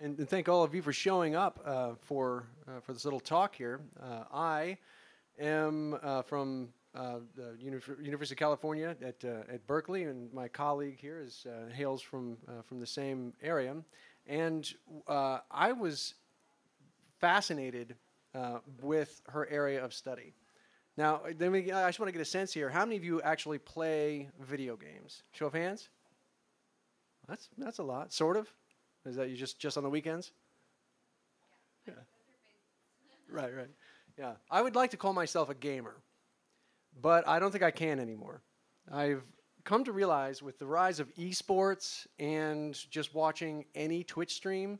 and, and thank all of you for showing up uh, for uh, for this little talk here. Uh, I am uh, from uh, the Uni- University of California at uh, at Berkeley, and my colleague here is hails from from the same area, and I was fascinated with her area of study. Now, then we, I just want to get a sense here. How many of you actually play video games? Show of hands. That's that's a lot, sort of. Is that you just just on the weekends? Yeah. Right, right. Yeah. I would like to call myself a gamer, but I don't think I can anymore. I've come to realize with the rise of esports and just watching any Twitch stream,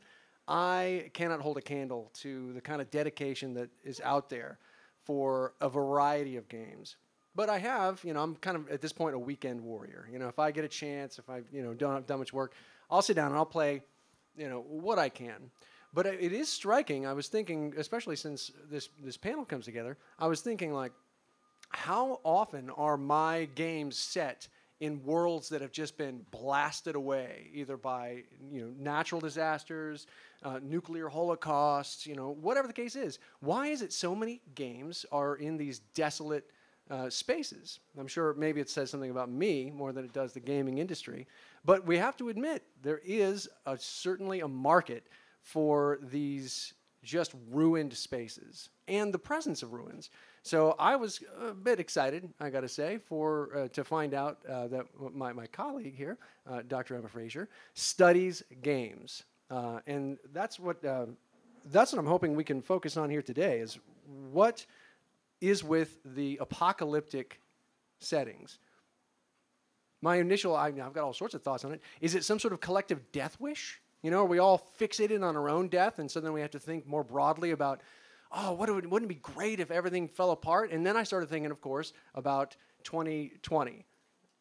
I cannot hold a candle to the kind of dedication that is out there for a variety of games. But I have, you know, I'm kind of at this point a weekend warrior. You know, if I get a chance, if I, you know, don't have done much work, I'll sit down and I'll play you know what I can. But it is striking. I was thinking, especially since this this panel comes together, I was thinking like, how often are my games set in worlds that have just been blasted away, either by you know natural disasters, uh, nuclear holocausts, you know whatever the case is. Why is it so many games are in these desolate uh, spaces? I'm sure maybe it says something about me more than it does the gaming industry. But we have to admit there is a, certainly a market for these just ruined spaces and the presence of ruins. So I was a bit excited, I got to say, for uh, to find out uh, that my, my colleague here, uh, Dr. Emma Fraser, studies games, uh, and that's what uh, that's what I'm hoping we can focus on here today. Is what is with the apocalyptic settings my initial, I, have got all sorts of thoughts on it. Is it some sort of collective death wish? You know, are we all fixated on our own death, and so then we have to think more broadly about, oh, what would, wouldn't it be great if everything fell apart? And then I started thinking, of course, about 2020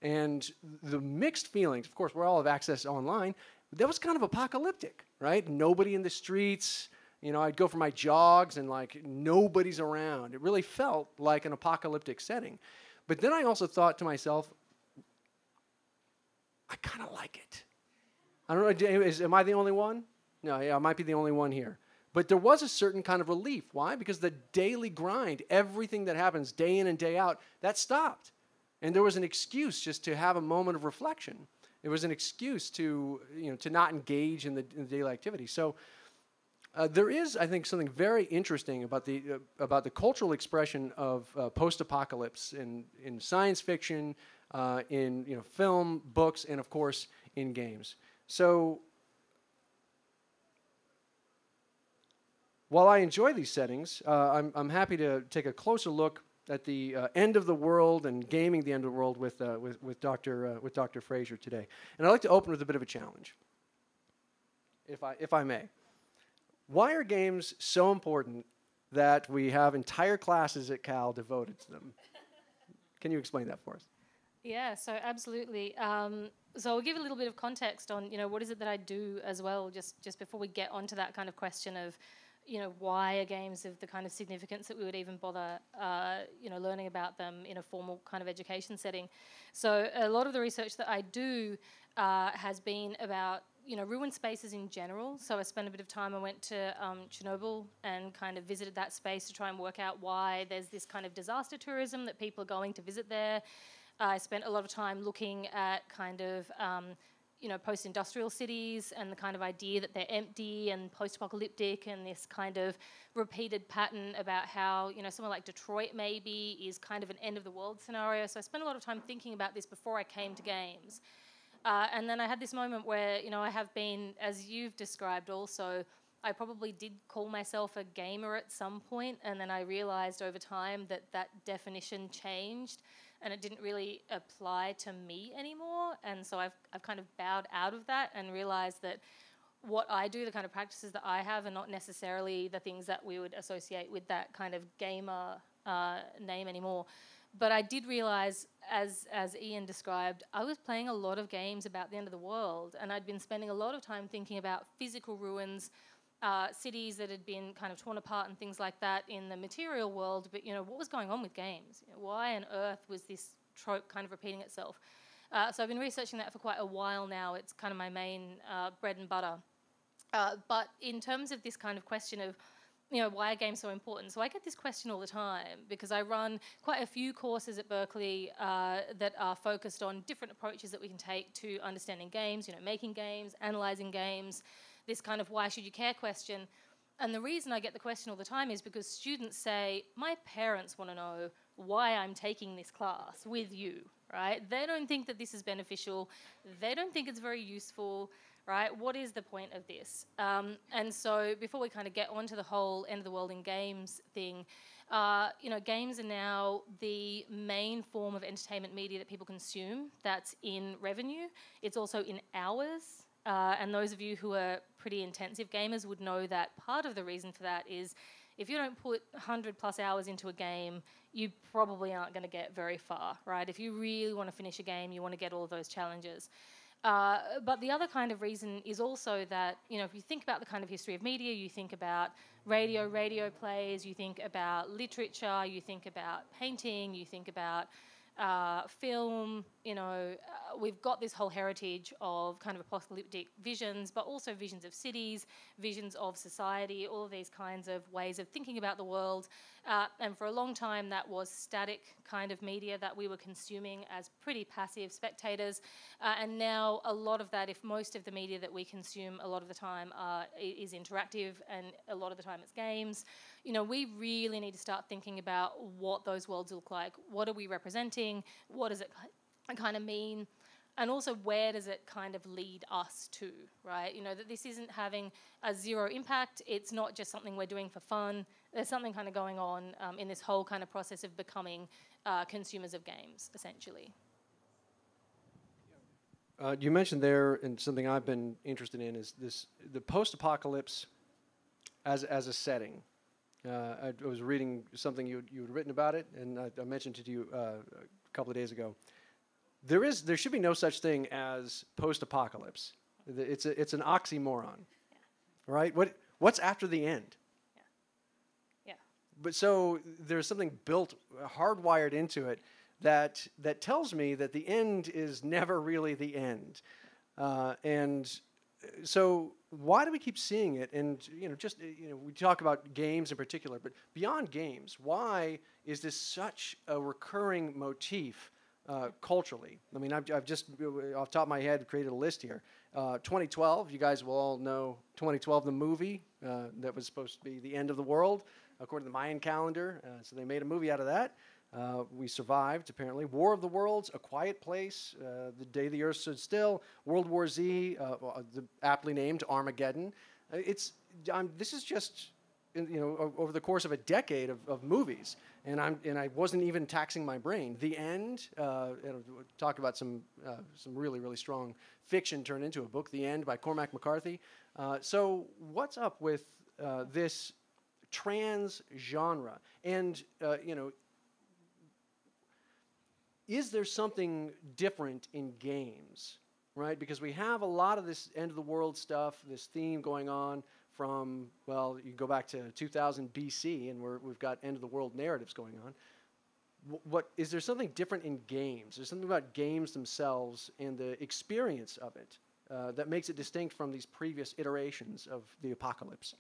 and the mixed feelings. Of course, we all have access online. That was kind of apocalyptic, right? Nobody in the streets. You know, I'd go for my jogs and like nobody's around. It really felt like an apocalyptic setting. But then I also thought to myself, I kind of like it. I don't know, is, am I the only one? No, yeah, I might be the only one here. But there was a certain kind of relief. Why? Because the daily grind, everything that happens day in and day out, that stopped. And there was an excuse just to have a moment of reflection. It was an excuse to, you know, to not engage in the, in the daily activity. So uh, there is, I think, something very interesting about the, uh, about the cultural expression of uh, post-apocalypse in, in science fiction, uh, in you know, film, books, and of course in games. So while I enjoy these settings, uh, I'm, I'm happy to take a closer look at the uh, end of the world and gaming the end of the world with, uh, with, with, Dr., uh, with Dr. Fraser today. And I'd like to open with a bit of a challenge, if I, if I may. Why are games so important that we have entire classes at Cal devoted to them? Can you explain that for us? Yeah, so absolutely. Um, so I'll give a little bit of context on, you know, what is it that I do as well, just just before we get onto that kind of question of, you know, why are games of the kind of significance that we would even bother, uh, you know, learning about them in a formal kind of education setting. So a lot of the research that I do uh, has been about you know, ruined spaces in general. So I spent a bit of time. I went to um, Chernobyl and kind of visited that space to try and work out why there's this kind of disaster tourism that people are going to visit there. I spent a lot of time looking at kind of um, you know post-industrial cities and the kind of idea that they're empty and post-apocalyptic and this kind of repeated pattern about how you know somewhere like Detroit maybe is kind of an end of the world scenario. So I spent a lot of time thinking about this before I came to games. Uh, and then I had this moment where you know I have been, as you've described, also. I probably did call myself a gamer at some point, and then I realized over time that that definition changed and it didn't really apply to me anymore. And so I've, I've kind of bowed out of that and realized that what I do, the kind of practices that I have, are not necessarily the things that we would associate with that kind of gamer uh, name anymore. But I did realize, as, as Ian described, I was playing a lot of games about the end of the world, and I'd been spending a lot of time thinking about physical ruins uh, cities that had been kind of torn apart and things like that in the material world, but you know what was going on with games? You know, why on earth was this trope kind of repeating itself? Uh, so I've been researching that for quite a while now. It's kind of my main uh, bread and butter. Uh, but in terms of this kind of question of you know, why are games so important? So I get this question all the time because I run quite a few courses at Berkeley uh, that are focused on different approaches that we can take to understanding games, you know, making games, analyzing games, this kind of why should you care question. And the reason I get the question all the time is because students say, my parents want to know why I'm taking this class with you, right? They don't think that this is beneficial. They don't think it's very useful right? What is the point of this? Um, and so before we kind of get onto the whole end of the world in games thing, uh, you know, games are now the main form of entertainment media that people consume. That's in revenue. It's also in hours. Uh, and those of you who are pretty intensive gamers would know that part of the reason for that is if you don't put 100 plus hours into a game, you probably aren't going to get very far, right? If you really want to finish a game, you want to get all of those challenges. Uh, but the other kind of reason is also that, you know, if you think about the kind of history of media, you think about radio, radio plays, you think about literature, you think about painting, you think about uh, film, you know, uh, we've got this whole heritage of kind of apocalyptic visions, but also visions of cities, visions of society, all of these kinds of ways of thinking about the world. Uh, and for a long time, that was static kind of media that we were consuming as pretty passive spectators. Uh, and now, a lot of that, if most of the media that we consume a lot of the time is interactive, and a lot of the time it's games you know, we really need to start thinking about what those worlds look like. What are we representing? What does it kind of mean? And also, where does it kind of lead us to, right? You know, that this isn't having a zero impact. It's not just something we're doing for fun. There's something kind of going on um, in this whole kind of process of becoming uh, consumers of games, essentially. Uh, you mentioned there, and something I've been interested in is this: the post-apocalypse as as a setting. Uh, I was reading something you you had written about it, and I, I mentioned it to you uh, a couple of days ago. There is there should be no such thing as post-apocalypse. It's a, it's an oxymoron, yeah. right? What what's after the end? Yeah. Yeah. But so there's something built, hardwired into it that that tells me that the end is never really the end, uh, and so why do we keep seeing it? And you know, just you know, we talk about games in particular, but beyond games, why is this such a recurring motif uh, culturally? I mean, I've, I've, just off top of my head created a list here. Uh, 2012, you guys will all know 2012, the movie uh, that was supposed to be the end of the world according to the Mayan calendar. Uh, so they made a movie out of that. Uh, we survived, apparently. War of the Worlds, A Quiet Place, uh, The Day the Earth Stood Still, World War Z, uh, uh the aptly named Armageddon. Uh, it's this is just you know over the course of a decade of, of movies, and I'm and I wasn't even taxing my brain. The End. Uh, talk about some some really really strong fiction turned into a book. The End by Cormac McCarthy. so what's up with this trans genre? And you know is there something different in games, right? Because we have a lot of this end of the world stuff, this theme going on from, well, you go back to 2000 BC and we have got end of the world narratives going on. What is there something different in games? There's something about games themselves and the experience of it uh, that makes it distinct from these previous iterations of the apocalypse.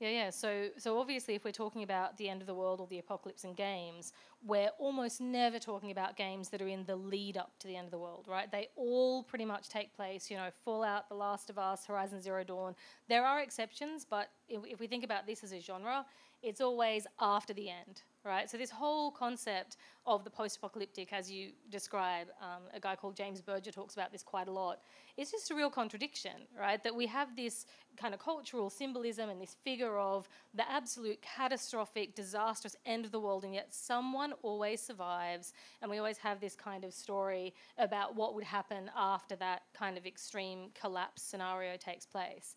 Yeah, yeah. So, so obviously, if we're talking about the end of the world or the apocalypse in games, we're almost never talking about games that are in the lead up to the end of the world, right? They all pretty much take place, you know, Fallout, The Last of Us, Horizon Zero Dawn. There are exceptions, but if, if we think about this as a genre, it's always after the end, right? So this whole concept of the post-apocalyptic, as you describe, um, a guy called James Berger talks about this quite a lot. It's just a real contradiction, right? That we have this kind of cultural symbolism and this figure of the absolute catastrophic, disastrous end of the world, and yet someone always survives, and we always have this kind of story about what would happen after that kind of extreme collapse scenario takes place.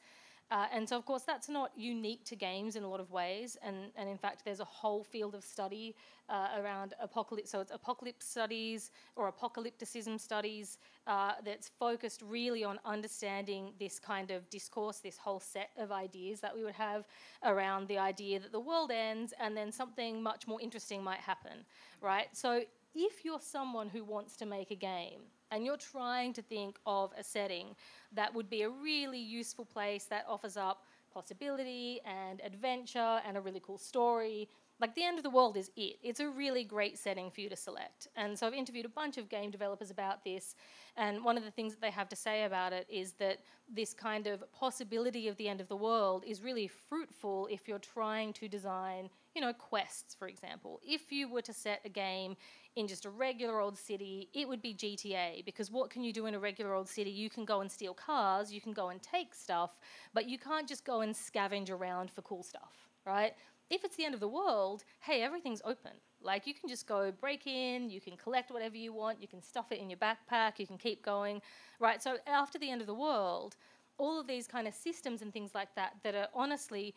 Uh, and so, of course, that's not unique to games in a lot of ways. And, and in fact, there's a whole field of study uh, around apocalypse. So, it's apocalypse studies or apocalypticism studies uh, that's focused really on understanding this kind of discourse, this whole set of ideas that we would have around the idea that the world ends and then something much more interesting might happen, right? So, if you're someone who wants to make a game, and you're trying to think of a setting that would be a really useful place that offers up possibility and adventure and a really cool story. Like the end of the world is it. It's a really great setting for you to select. And so I've interviewed a bunch of game developers about this, and one of the things that they have to say about it is that this kind of possibility of the end of the world is really fruitful if you're trying to design, you know, quests, for example. If you were to set a game in just a regular old city, it would be GTA because what can you do in a regular old city? You can go and steal cars, you can go and take stuff, but you can't just go and scavenge around for cool stuff, right? If it's the end of the world, hey, everything's open. Like you can just go break in, you can collect whatever you want, you can stuff it in your backpack, you can keep going, right? So after the end of the world, all of these kind of systems and things like that that are honestly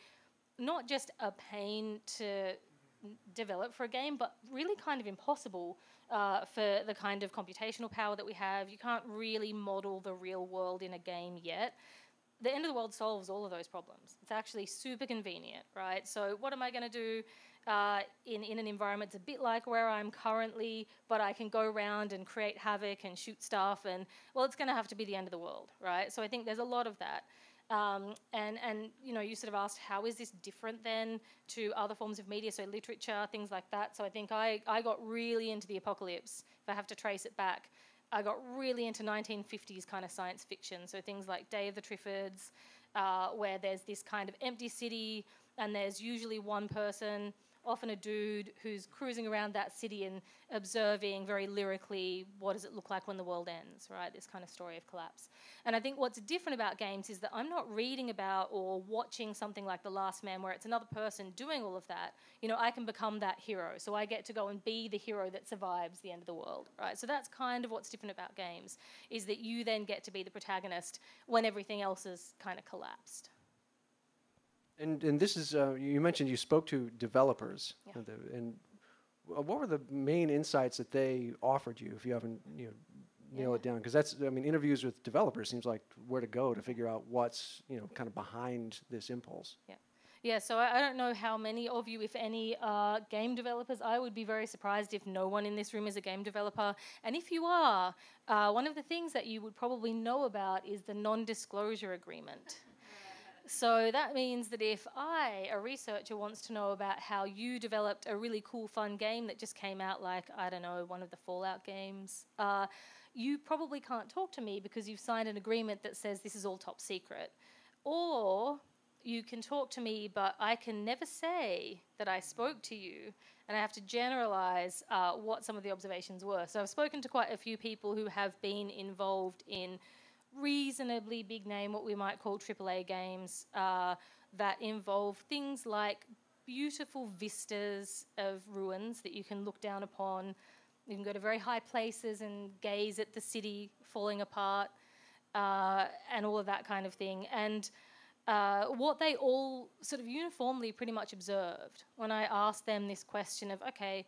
not just a pain to develop for a game, but really kind of impossible uh, for the kind of computational power that we have. You can't really model the real world in a game yet. The end of the world solves all of those problems. It's actually super convenient, right? So, what am I going to do uh, in, in an environment that's a bit like where I'm currently, but I can go around and create havoc and shoot stuff? And, well, it's going to have to be the end of the world, right? So, I think there's a lot of that. Um, and, and, you know, you sort of asked, how is this different then to other forms of media, so literature, things like that. So I think I, I got really into the apocalypse, if I have to trace it back. I got really into 1950s kind of science fiction, so things like Day of the Triffids, uh, where there's this kind of empty city and there's usually one person often a dude who's cruising around that city and observing very lyrically what does it look like when the world ends, right? This kind of story of collapse. And I think what's different about games is that I'm not reading about or watching something like The Last Man where it's another person doing all of that. You know, I can become that hero. So I get to go and be the hero that survives the end of the world, right? So that's kind of what's different about games is that you then get to be the protagonist when everything else has kind of collapsed. And and this is uh, you mentioned you spoke to developers, Yeah. uh, the- and uh, what were the main insights that they offered you? If you haven't you know nail Yeah. it down, because that's I mean interviews with developers seems like where to go to figure out what's you know kind of behind this impulse. Yeah yeah, so I, I don't know how many of you, if any, are game developers. I would be very surprised if no one in this room is a game developer. And if you are, uh, one of the things that you would probably know about is the non disclosure agreement. So that means that if I, a researcher, wants to know about how you developed a really cool, fun game that just came out, like, I don't know, one of the Fallout games, uh, you probably can't talk to me because you've signed an agreement that says this is all top secret. Or you can talk to me, but I can never say that I spoke to you, and I have to generalize uh, what some of the observations were. So I've spoken to quite a few people who have been involved in reasonably big name, what we might call AAA games, uh, that involve things like beautiful vistas of ruins that you can look down upon. You can go to very high places and gaze at the city falling apart, uh, and all of that kind of thing. And uh, what they all sort of uniformly pretty much observed when I asked them this question of, okay,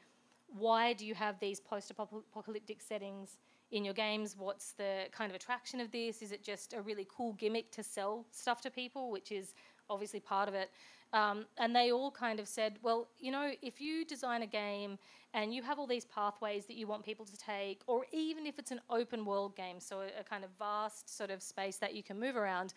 why do you have these post apocalyptic settings in your games? What's the kind of attraction of this? Is it just a really cool gimmick to sell stuff to people, which is obviously part of it? Um, and they all kind of said, well, you know, if you design a game and you have all these pathways that you want people to take, or even if it's an open world game, so a, a kind of vast sort of space that you can move around,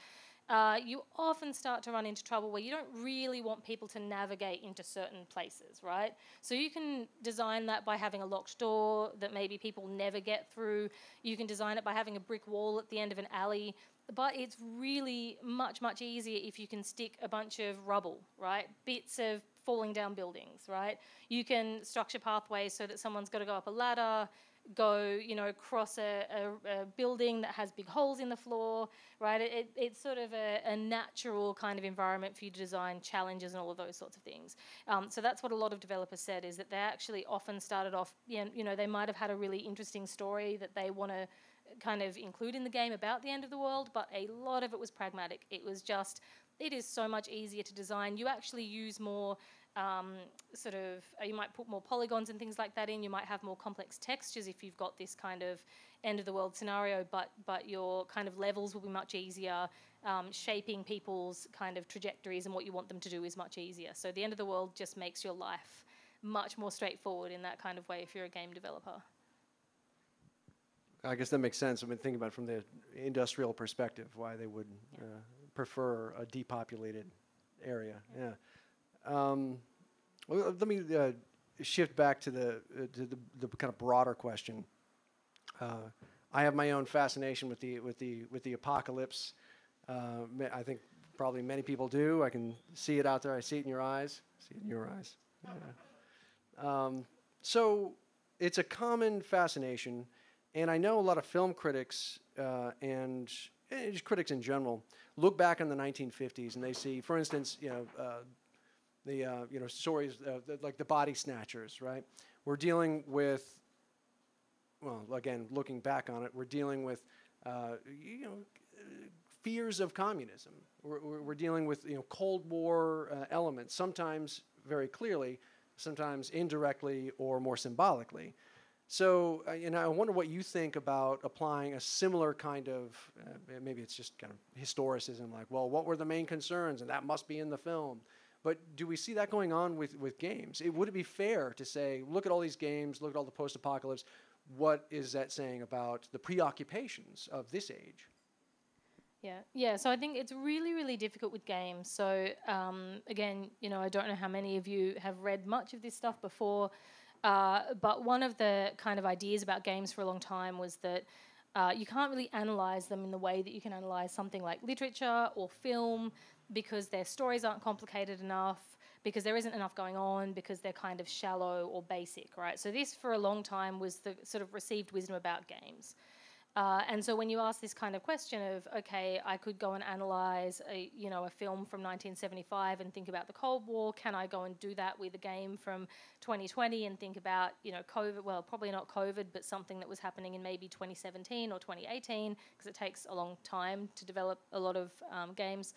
uh, you often start to run into trouble where you don't really want people to navigate into certain places, right? So you can design that by having a locked door that maybe people never get through. You can design it by having a brick wall at the end of an alley. But it's really much, much easier if you can stick a bunch of rubble, right? Bits of falling down buildings, right? You can structure pathways so that someone's got to go up a ladder, go, you know, cross a, a, a, building that has big holes in the floor, right? It, it, it's sort of a, a, natural kind of environment for you to design challenges and all of those sorts of things. Um, so that's what a lot of developers said is that they actually often started off, you know they might have had a really interesting story that they want to kind of include in the game about the end of the world, but a lot of it was pragmatic. It was just, it is so much easier to design. You actually use more um, sort of, uh, you might put more polygons and things like that in. You might have more complex textures if you've got this kind of end of the world scenario, but but your kind of levels will be much easier. Um, shaping people's kind of trajectories and what you want them to do is much easier. So the end of the world just makes your life much more straightforward in that kind of way if you're a game developer. I guess that makes sense. I mean, thinking about it from the industrial perspective, why they would uh, prefer a depopulated area. Yeah. Um, let me uh, shift back to the uh, to the, the kind of broader question. Uh, I have my own fascination with the with the with the apocalypse. Uh, I think probably many people do. I can see it out there. I see it in your eyes. See it in your eyes. Yeah. Um, so it's a common fascination, and I know a lot of film critics uh, and eh, just critics in general look back in the 1950s and they see, for instance, you know, uh, the uh, you know stories the, like the body snatchers, right? We're dealing with, well, again, looking back on it, we're dealing with, uh, you know, fears of communism. We're, we're, dealing with you know Cold War uh, elements, sometimes very clearly, sometimes indirectly or more symbolically. So, uh, know, I wonder what you think about applying a similar kind of, uh, maybe it's just kind of historicism, like, well, what were the main concerns, and that must be in the film. But do we see that going on with, with games? It, would it be fair to say, look at all these games, look at all the post apocalypse, what is that saying about the preoccupations of this age? Yeah, yeah. So I think it's really, really difficult with games. So um, again, you know, I don't know how many of you have read much of this stuff before, uh, but one of the kind of ideas about games for a long time was that uh, you can't really analyze them in the way that you can analyze something like literature or film because their stories aren't complicated enough, because there isn't enough going on, because they're kind of shallow or basic, right? So this, for a long time, was the sort of received wisdom about games. Uh, and so when you ask this kind of question of, okay, I could go and analyze a, you know, a film from 1975 and think about the Cold War. Can I go and do that with a game from 2020 and think about, you know, COVID? Well, probably not COVID, but something that was happening in maybe 2017 or 2018, because it takes a long time to develop a lot of um, games.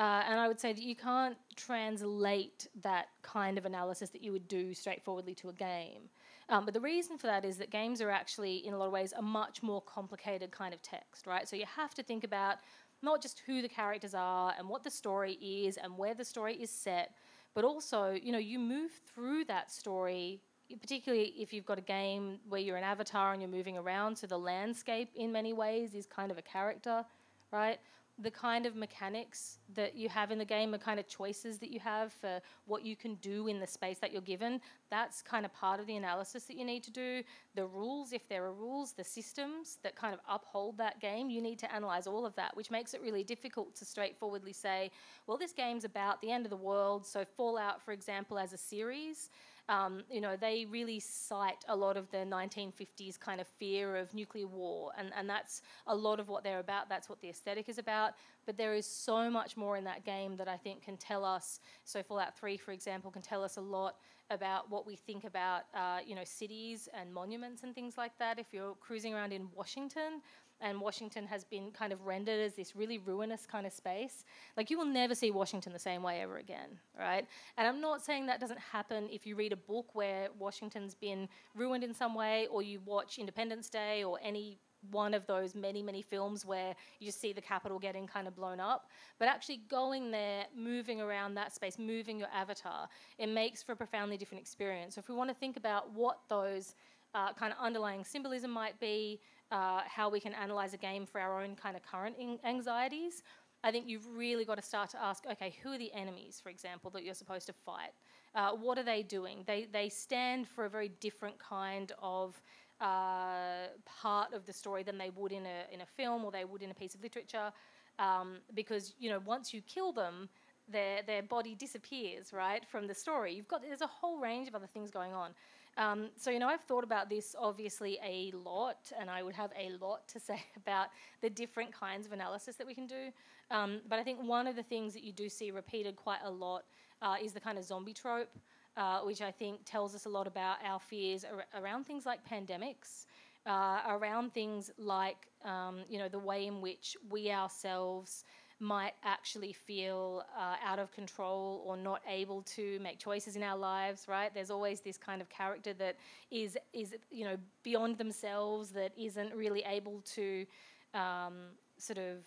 Uh, and I would say that you can't translate that kind of analysis that you would do straightforwardly to a game. Um, but the reason for that is that games are actually, in a lot of ways, a much more complicated kind of text, right? So you have to think about not just who the characters are and what the story is and where the story is set, but also, you know, you move through that story particularly if you've got a game where you're an avatar and you're moving around, so the landscape in many ways is kind of a character, right? The kind of mechanics that you have in the game, the kind of choices that you have for what you can do in the space that you're given, that's kind of part of the analysis that you need to do. The rules, if there are rules, the systems that kind of uphold that game, you need to analyze all of that, which makes it really difficult to straightforwardly say, well, this game's about the end of the world, so Fallout, for example, as a series um, you know, they really cite a lot of the 1950s kind of fear of nuclear war, and, and that's a lot of what they're about. That's what the aesthetic is about. But there is so much more in that game that I think can tell us. So Fallout 3, for example, can tell us a lot about what we think about, uh, you know, cities and monuments and things like that. If you're cruising around in Washington, and Washington has been kind of rendered as this really ruinous kind of space. Like you will never see Washington the same way ever again, right? And I'm not saying that doesn't happen if you read a book where Washington's been ruined in some way, or you watch Independence Day or any one of those many, many films where you see the Capitol getting kind of blown up. But actually going there, moving around that space, moving your avatar, it makes for a profoundly different experience. So if we want to think about what those uh, kind of underlying symbolism might be, uh, how we can analyze a game for our own kind of current anxieties, I think you've really got to start to ask, okay, who are the enemies, for example, that you're supposed to fight? Uh, what are they doing? They, they stand for a very different kind of uh, part of the story than they would in a, in a film or they would in a piece of literature. Um, because, you know, once you kill them, their, their body disappears, right, from the story. You've got, there's a whole range of other things going on. Um, so, you know, I've thought about this obviously a lot, and I would have a lot to say about the different kinds of analysis that we can do. Um, but I think one of the things that you do see repeated quite a lot uh, is the kind of zombie trope, uh, which I think tells us a lot about our fears ar- around things like pandemics. Uh, around things like, um, you know, the way in which we ourselves might actually feel uh, out of control or not able to make choices in our lives right there's always this kind of character that is is you know beyond themselves that isn't really able to um, sort of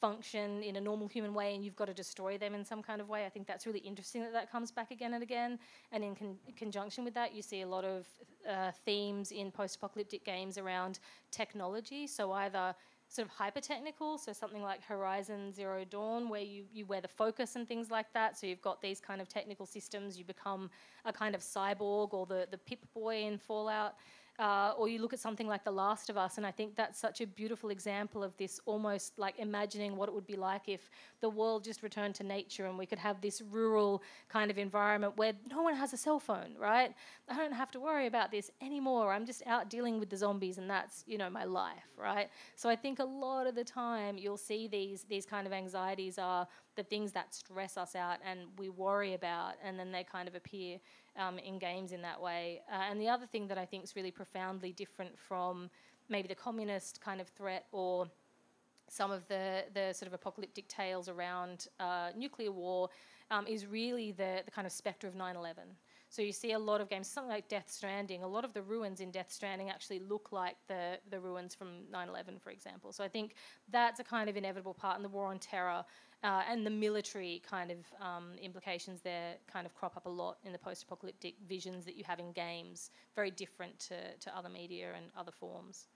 function in a normal human way and you've got to destroy them in some kind of way. I think that's really interesting that that comes back again and again. And in con- conjunction with that, you see a lot of uh, themes in post apocalyptic games around technology. So either sort of hyper technical, so something like Horizon Zero Dawn, where you, you wear the focus and things like that. So you've got these kind of technical systems, you become a kind of cyborg or the, the Pip Boy in Fallout. Uh, or you look at something like The Last of Us, and I think that's such a beautiful example of this almost like imagining what it would be like if the world just returned to nature and we could have this rural kind of environment where no one has a cell phone, right? I don't have to worry about this anymore. I'm just out dealing with the zombies, and that's you know my life, right? So I think a lot of the time you'll see these these kind of anxieties are the things that stress us out and we worry about, and then they kind of appear um, in games in that way. Uh, and the other thing that I think is really profoundly different from maybe the communist kind of threat or some of the, the sort of apocalyptic tales around uh, nuclear war um, is really the, the kind of spectre of 9 11. So you see a lot of games, something like Death Stranding, a lot of the ruins in Death Stranding actually look like the, the ruins from 9 11, for example. So I think that's a kind of inevitable part, and the war on terror uh, and the military kind of um, implications there kind of crop up a lot in the post apocalyptic visions that you have in games, very different to, to other media and other forms.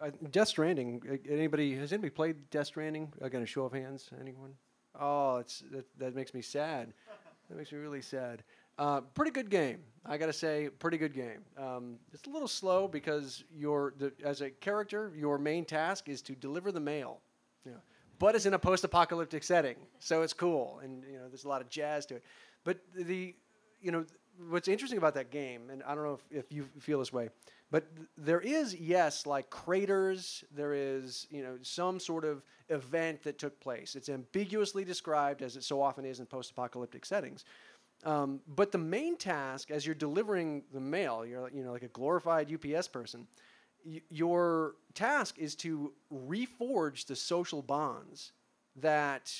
Uh, Death Stranding. Anybody has anybody played Death Stranding? Again, a show of hands. Anyone? Oh, it's that, that makes me sad. That makes me really sad. Uh, pretty good game, I gotta say. Pretty good game. Um, it's a little slow because your as a character, your main task is to deliver the mail. Yeah. But it's in a post-apocalyptic setting, so it's cool, and you know there's a lot of jazz to it. But the, you know, what's interesting about that game, and I don't know if, if you feel this way, but th- there is yes, like craters. There is you know some sort of event that took place. It's ambiguously described as it so often is in post-apocalyptic settings. Um, but the main task, as you're delivering the mail, you're you know like a glorified UPS person. Your task is to reforge the social bonds that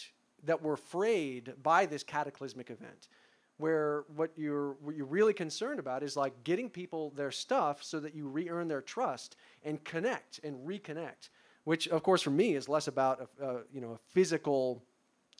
that were frayed by this cataclysmic event. Where what you're what you're really concerned about is like getting people their stuff so that you re-earn their trust and connect and reconnect. Which, of course, for me is less about a, a you know a physical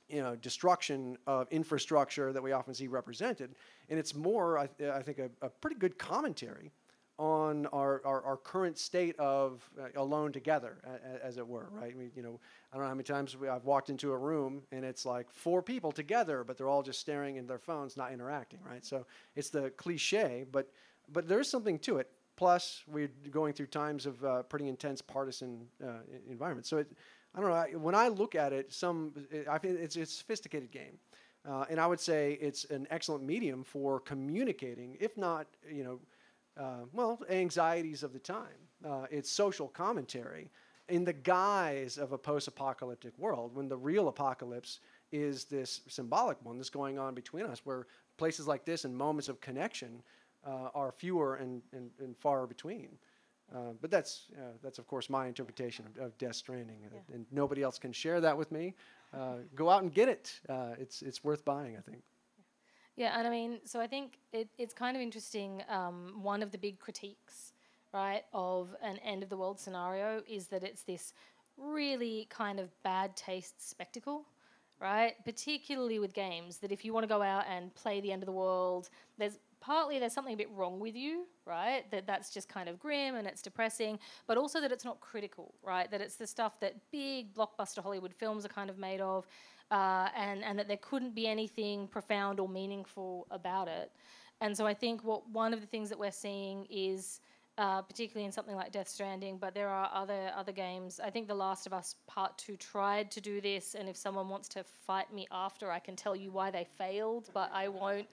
you know, destruction of infrastructure that we often see represented. And it's more, I, I think, a, a, pretty good commentary on our, our, our current state of uh, alone together, a, as it were, right? We, you know, I don't know how many times we, I've walked into a room and it's like four people together, but they're all just staring in their phones, not interacting, right? So it's the cliche, but, but there is something to it. Plus, we're going through times of uh, pretty intense partisan uh, environment. So it, I don't know. When I look at it, some I think it's, it's a sophisticated game, uh, and I would say it's an excellent medium for communicating, if not, you know, uh, well, anxieties of the time. Uh, it's social commentary in the guise of a post-apocalyptic world, when the real apocalypse is this symbolic one that's going on between us, where places like this and moments of connection uh, are fewer and, and, and far between. Uh, but that's uh, that's of course my interpretation of, of Death Stranding, yeah. and, and, nobody else can share that with me. Uh, go out and get it. Uh, it's it's worth buying, I think. Yeah, and I mean, so I think it, it's kind of interesting. Um, one of the big critiques, right, of an end of the world scenario is that it's this really kind of bad taste spectacle right? Particularly with games, that if you want to go out and play the end of the world, there's partly there's something a bit wrong with you, right? That that's just kind of grim and it's depressing, but also that it's not critical, right? That it's the stuff that big blockbuster Hollywood films are kind of made of, uh, and and that there couldn't be anything profound or meaningful about it. And so I think what one of the things that we're seeing is. Uh, particularly in something like Death Stranding, but there are other other games. I think The Last of Us Part Two tried to do this, and if someone wants to fight me after, I can tell you why they failed, but I won't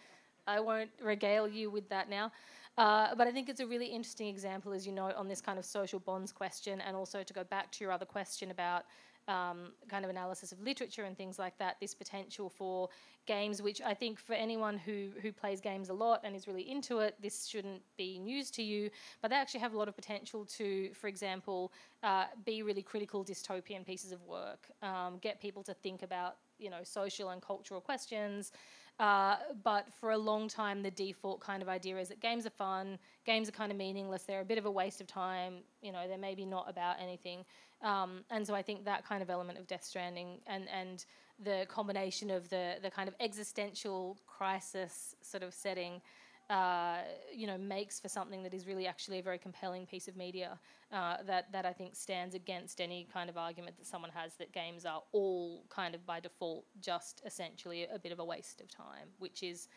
I won't regale you with that now. Uh, but I think it's a really interesting example, as you know, on this kind of social bonds question, and also to go back to your other question about um, kind of analysis of literature and things like that. This potential for games, which I think for anyone who who plays games a lot and is really into it, this shouldn't be news to you. But they actually have a lot of potential to, for example, uh, be really critical dystopian pieces of work, um, get people to think about you know social and cultural questions Uh, but for a long time, the default kind of idea is that games are fun, games are kind of meaningless, they're a bit of a waste of time, you know, they're maybe not about anything. Um, and so I think that kind of element of Death Stranding and, and the combination of the, the kind of existential crisis sort of setting uh, you know, makes for something that is really actually a very compelling piece of media uh, that, that I think stands against any kind of argument that someone has that games are all kind of by default just essentially a bit of a waste of time, which is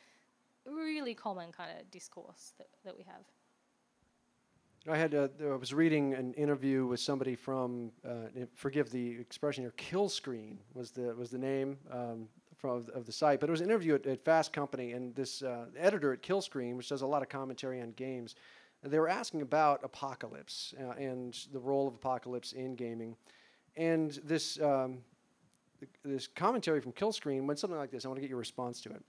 really common kind of discourse that, that we have. I had uh, I was reading an interview with somebody from uh, forgive the expression here Killscreen was the was the name um, from of the site, but it was an interview at, at Fast Company, and this uh, editor at Kill Screen, which does a lot of commentary on games, they were asking about apocalypse uh, and the role of apocalypse in gaming, and this um, this commentary from Kill Screen went something like this. I want to get your response to it.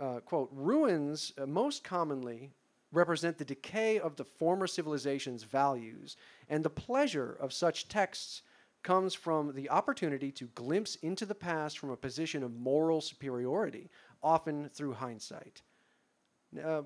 Uh, quote: Ruins uh, most commonly represent the decay of the former civilization's values and the pleasure of such texts comes from the opportunity to glimpse into the past from a position of moral superiority, often through hindsight. Uh,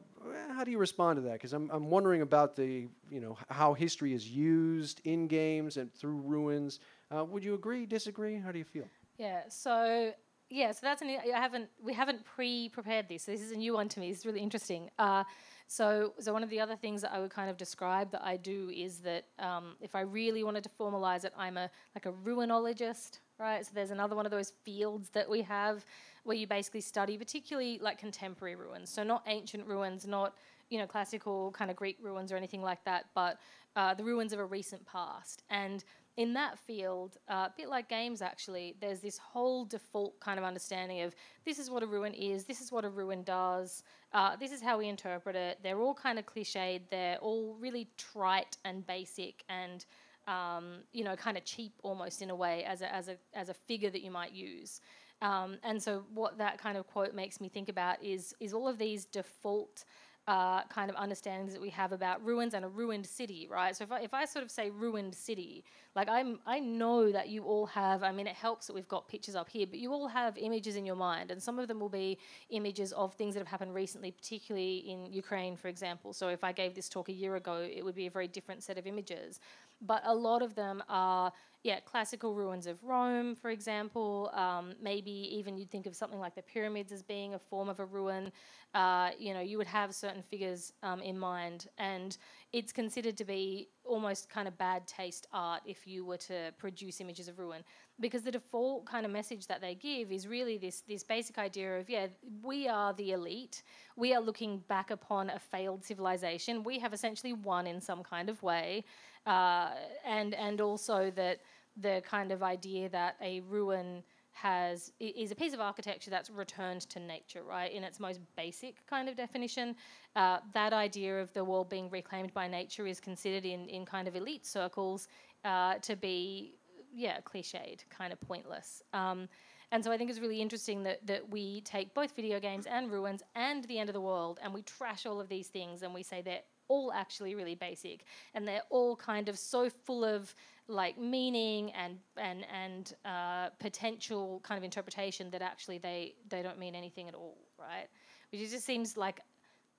how do you respond to that? Because I'm, I'm wondering about the, you know, how history is used in games and through ruins. Uh, would you agree, disagree? How do you feel? Yeah, so yeah, so that's an I haven't we haven't pre-prepared this. This is a new one to me. It's really interesting. Uh, so, so one of the other things that I would kind of describe that I do is that um, if I really wanted to formalize it, I'm a like a ruinologist, right? So there's another one of those fields that we have where you basically study, particularly like contemporary ruins. So not ancient ruins, not you know classical kind of Greek ruins or anything like that, but uh, the ruins of a recent past. And in that field, uh, a bit like games actually, there's this whole default kind of understanding of this is what a ruin is, this is what a ruin does, uh, this is how we interpret it. They're all kind of cliched. They're all really trite and basic and um, you know kind of cheap almost in a way as a as a as a figure that you might use. Um, and so what that kind of quote makes me think about is is all of these default uh, kind of understandings that we have about ruins and a ruined city, right? So if I, if I sort of say ruined city, like I'm, I know that you all have. I mean, it helps that we've got pictures up here, but you all have images in your mind, and some of them will be images of things that have happened recently, particularly in Ukraine, for example. So if I gave this talk a year ago, it would be a very different set of images. But a lot of them are yeah, classical ruins of Rome, for example. Um, maybe even you'd think of something like the pyramids as being a form of a ruin. Uh, you know, you would have certain figures um, in mind, and it's considered to be almost kind of bad taste art if you were to produce images of ruin, because the default kind of message that they give is really this this basic idea of yeah, we are the elite. We are looking back upon a failed civilization. We have essentially won in some kind of way uh, and and also that the kind of idea that a ruin has is a piece of architecture that's returned to nature, right? In its most basic kind of definition, uh, that idea of the world being reclaimed by nature is considered in in kind of elite circles uh, to be yeah cliched, kind of pointless. Um, and so I think it's really interesting that, that we take both video games and ruins and the end of the world and we trash all of these things and we say they're all actually really basic and they're all kind of so full of like meaning and and and uh, potential kind of interpretation that actually they they don't mean anything at all right which just seems like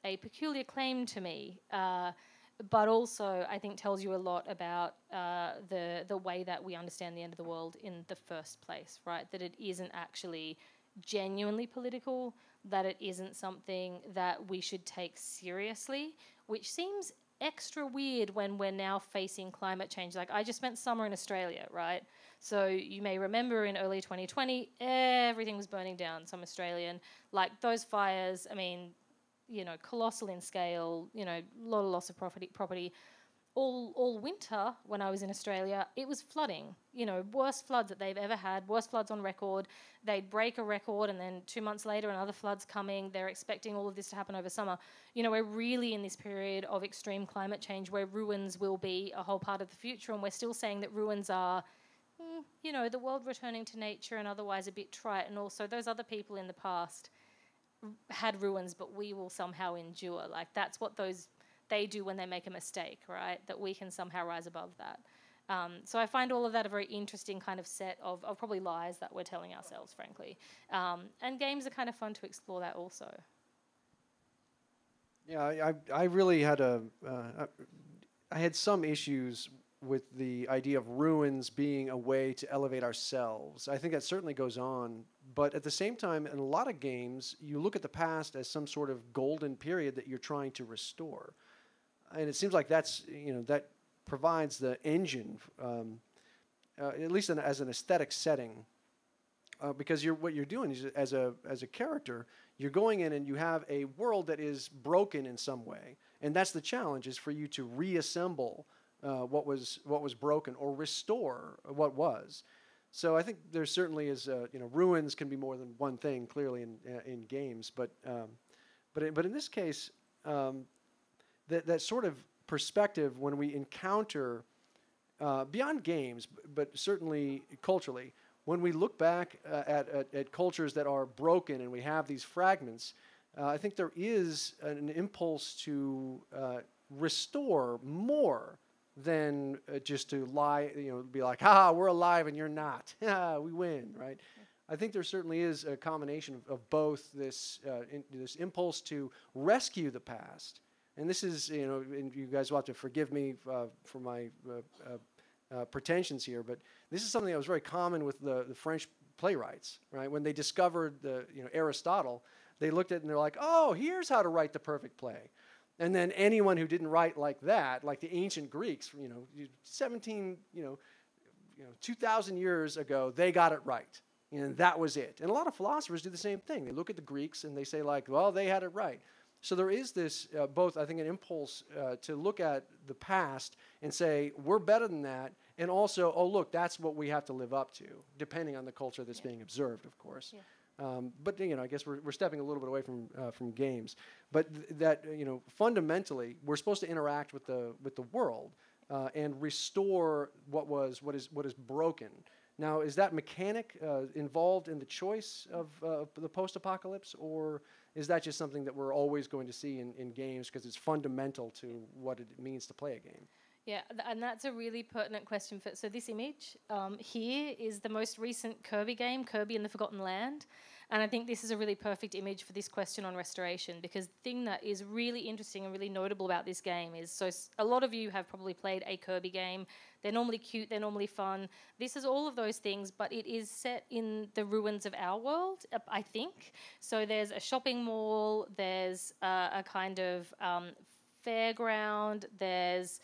a peculiar claim to me uh, but also I think tells you a lot about uh, the the way that we understand the end of the world in the first place right that it isn't actually genuinely political that it isn't something that we should take seriously which seems extra weird when we're now facing climate change. Like, I just spent summer in Australia, right? So, you may remember in early 2020, everything was burning down, some Australian. Like, those fires, I mean, you know, colossal in scale, you know, a lot of loss of property. property all all winter when I was in Australia, it was flooding. You know, worst floods that they've ever had, worst floods on record. They'd break a record, and then two months later, another flood's coming. They're expecting all of this to happen over summer. You know, we're really in this period of extreme climate change where ruins will be a whole part of the future, and we're still saying that ruins are. Mm, you know, the world returning to nature and otherwise a bit trite, and also those other people in the past had ruins, but we will somehow endure. Like, that's what those they do when they make a mistake, right? That we can somehow rise above that. Um, so I find all of that a very interesting kind of set of, of probably lies that we're telling ourselves, frankly. Um, and games are kind of fun to explore that also. Yeah, I, I, really had a, uh, I had some issues with the idea of ruins being a way to elevate ourselves. I think that certainly goes on, but at the same time, in a lot of games, you look at the past as some sort of golden period that you're trying to restore, and it seems like that's you know that provides the engine, um, uh, at least as an aesthetic setting, uh, because you're what you're doing is as a as a character, you're going in and you have a world that is broken in some way, and that's the challenge is for you to reassemble uh, what was what was broken or restore what was. So I think there certainly is uh, you know ruins can be more than one thing clearly in uh, in games, but um, but in, but in this case, um, that that sort of perspective when we encounter uh, beyond games, but certainly culturally, when we look back uh, at, at, at cultures that are broken and we have these fragments, I think there is an impulse to restore more than uh, just to lie, you know, be like, ha, we're alive and you're not. we win, right? I think there certainly is a combination of, of both this, uh, in, this impulse to rescue the past, and this is, you know, and you guys will have to forgive me uh, for my uh, uh, uh, pretensions here, but this is something that was very common with the, the French playwrights, right? When they discovered the, you know, Aristotle, they looked at it and they're like, oh, here's how to write the perfect play. And then anyone who didn't write like that, like the ancient Greeks, you know, 17, you know, you know 2,000 years ago, they got it right. And that was it. And a lot of philosophers do the same thing. They look at the Greeks and they say, like, well, they had it right. So there is this, uh, both, I think, an impulse uh, to look at the past and say, we're better than that. And also, oh, look, that's what we have to live up to, depending on the culture that's yeah. being observed, of course. Yeah. Um, but you know, I guess we're, we're stepping a little bit away from uh, from games. But th- that you know, fundamentally, we're supposed to interact with the with the world uh, and restore what was what is what is broken. Now, is that mechanic uh, involved in the choice of uh, the post-apocalypse, or is that just something that we're always going to see in, in games because it's fundamental to what it means to play a game? Yeah, and that's a really pertinent question. For so this image um, here is the most recent Kirby game, Kirby and the Forgotten Land, and I think this is a really perfect image for this question on restoration because the thing that is really interesting and really notable about this game is so a lot of you have probably played a Kirby game. They're normally cute, they're normally fun. This is all of those things, but it is set in the ruins of our world, uh, I think. So there's a shopping mall, there's uh, a kind of um, fairground, there's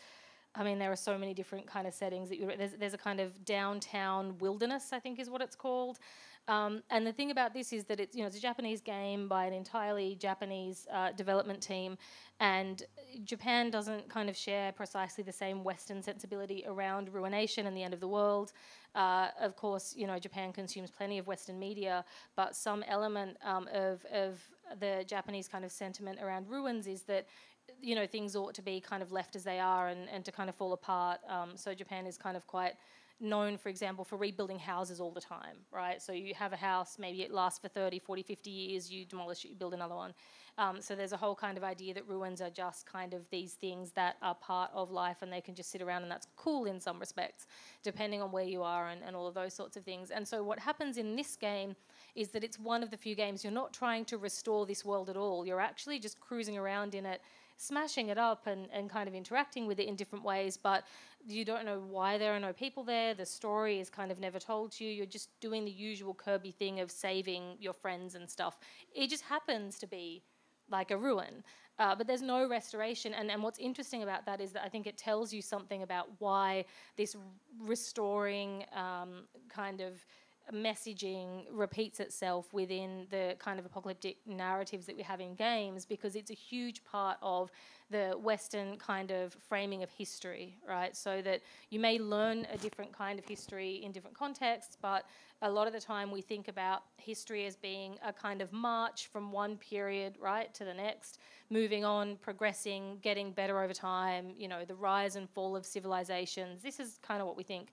I mean, there are so many different kind of settings that you. There's, there's a kind of downtown wilderness, I think, is what it's called. Um, and the thing about this is that it's you know it's a Japanese game by an entirely Japanese uh, development team, and Japan doesn't kind of share precisely the same Western sensibility around ruination and the end of the world. Uh, of course, you know Japan consumes plenty of Western media, but some element um, of of the Japanese kind of sentiment around ruins is that you know things ought to be kind of left as they are and, and to kind of fall apart. Um, so Japan is kind of quite known, for example, for rebuilding houses all the time, right? So you have a house, maybe it lasts for 30, 40, 50 years, you demolish it, you build another one. Um, so there's a whole kind of idea that ruins are just kind of these things that are part of life and they can just sit around and that's cool in some respects, depending on where you are and, and all of those sorts of things. And so what happens in this game is that it's one of the few games you're not trying to restore this world at all. You're actually just cruising around in it smashing it up and, and kind of interacting with it in different ways, but you don't know why there are no people there. The story is kind of never told to you. You're just doing the usual Kirby thing of saving your friends and stuff. It just happens to be like a ruin. Uh, but there's no restoration. And, and what's interesting about that is that I think it tells you something about why this restoring um, kind of messaging repeats itself within the kind of apocalyptic narratives that we have in games because it's a huge part of the Western kind of framing of history, right? So that you may learn a different kind of history in different contexts, but a lot of the time we think about history as being a kind of march from one period, right, to the next, moving on, progressing, getting better over time, you know, the rise and fall of civilizations. This is kind of what we think.